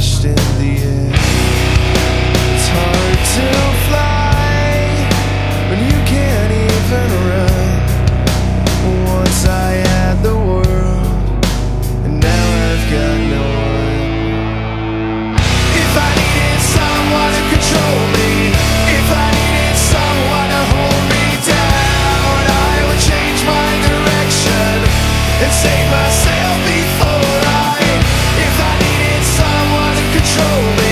crashed in the air. It's hard to fly. control me